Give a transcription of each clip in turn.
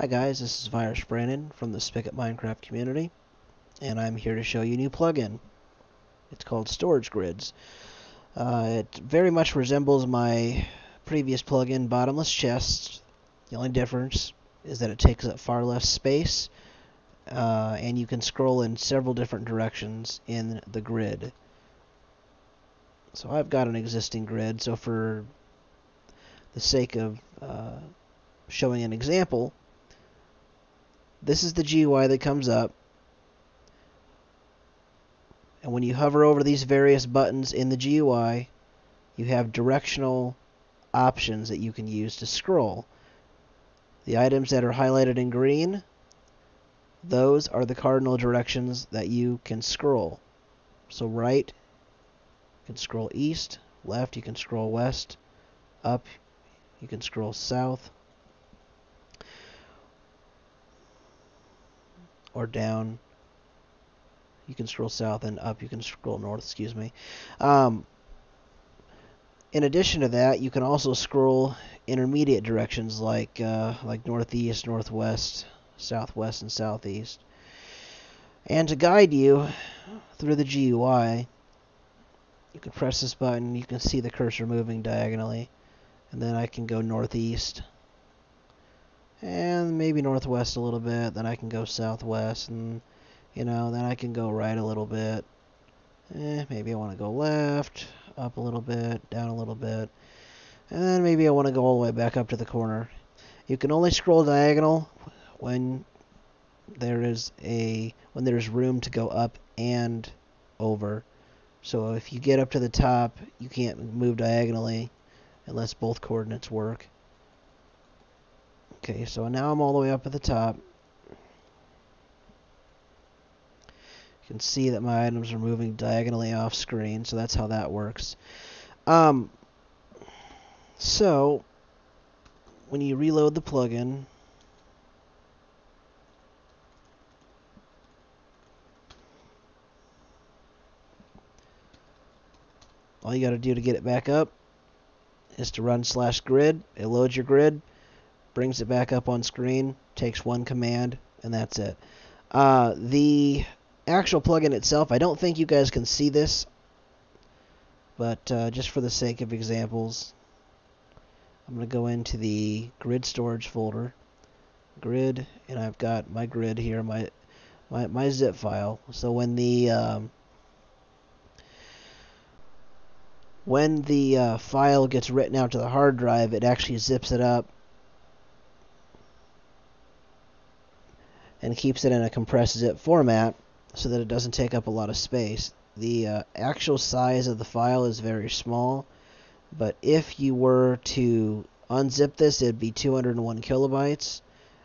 Hi guys, this is Virus Brandon from the Spigot Minecraft community, and I'm here to show you a new plugin. It's called Storage Grids. Uh, it very much resembles my previous plugin, Bottomless Chests. The only difference is that it takes up far less space, uh, and you can scroll in several different directions in the grid. So I've got an existing grid, so for the sake of uh, showing an example, this is the GUI that comes up. And when you hover over these various buttons in the GUI, you have directional options that you can use to scroll. The items that are highlighted in green, those are the cardinal directions that you can scroll. So right, you can scroll east, left, you can scroll west, up, you can scroll south, or down. You can scroll south and up. You can scroll north, excuse me. Um, in addition to that, you can also scroll intermediate directions like uh, like northeast, northwest, southwest, and southeast. And to guide you through the GUI, you can press this button. You can see the cursor moving diagonally, and then I can go northeast and maybe northwest a little bit. Then I can go southwest, and you know, then I can go right a little bit. Eh, maybe I want to go left, up a little bit, down a little bit, and then maybe I want to go all the way back up to the corner. You can only scroll diagonal when there is a when there's room to go up and over. So if you get up to the top, you can't move diagonally unless both coordinates work. Okay, so now I'm all the way up at the top. You can see that my items are moving diagonally off screen, so that's how that works. Um, so, when you reload the plugin, all you got to do to get it back up is to run slash grid. It loads your grid brings it back up on screen, takes one command, and that's it. Uh, the actual plugin itself, I don't think you guys can see this, but uh, just for the sake of examples, I'm going to go into the grid storage folder, grid, and I've got my grid here, my my, my zip file. So when the um, when the uh, file gets written out to the hard drive, it actually zips it up and keeps it in a compressed zip format so that it doesn't take up a lot of space. The uh, actual size of the file is very small, but if you were to unzip this, it'd be 201 kilobytes,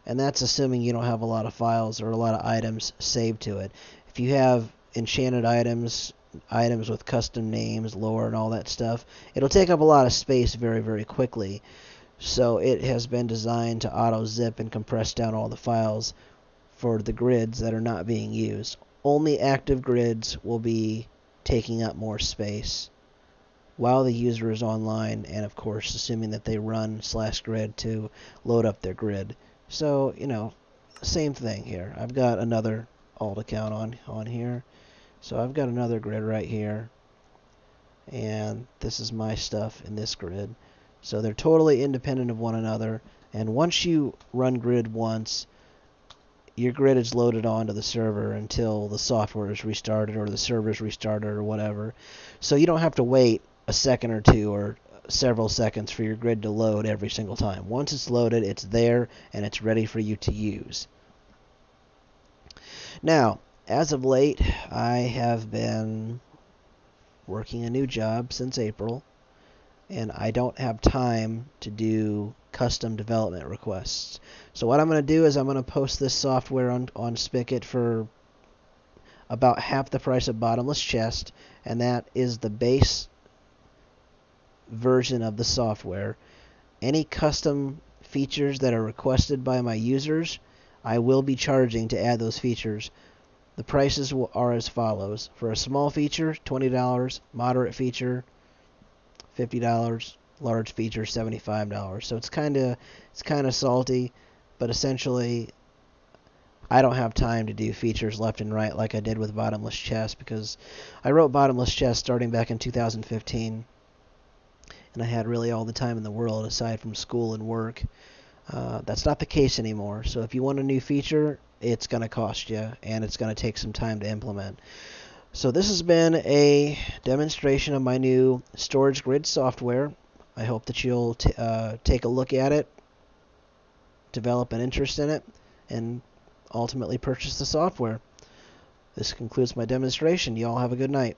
and that's assuming you don't have a lot of files or a lot of items saved to it. If you have enchanted items, items with custom names, lore, and all that stuff, it'll take up a lot of space very, very quickly. So it has been designed to auto zip and compress down all the files for the grids that are not being used. Only active grids will be taking up more space while the user is online and of course assuming that they run slash grid to load up their grid. So, you know, same thing here. I've got another alt account on, on here. So I've got another grid right here. And this is my stuff in this grid. So they're totally independent of one another. And once you run grid once, your grid is loaded onto the server until the software is restarted or the server is restarted or whatever. So you don't have to wait a second or two or several seconds for your grid to load every single time. Once it's loaded, it's there and it's ready for you to use. Now, as of late, I have been working a new job since April, and I don't have time to do custom development requests. So what I'm going to do is I'm going to post this software on, on Spigot for about half the price of Bottomless Chest, and that is the base version of the software. Any custom features that are requested by my users, I will be charging to add those features. The prices are as follows. For a small feature, $20. Moderate feature, $50 large feature $75 so it's kind of it's kind of salty but essentially I don't have time to do features left and right like I did with Bottomless Chest because I wrote Bottomless Chest starting back in 2015 and I had really all the time in the world aside from school and work. Uh, that's not the case anymore. So if you want a new feature, it's going to cost you and it's going to take some time to implement. So this has been a demonstration of my new storage grid software. I hope that you'll t- uh, take a look at it, develop an interest in it, and ultimately purchase the software. This concludes my demonstration. You all have a good night.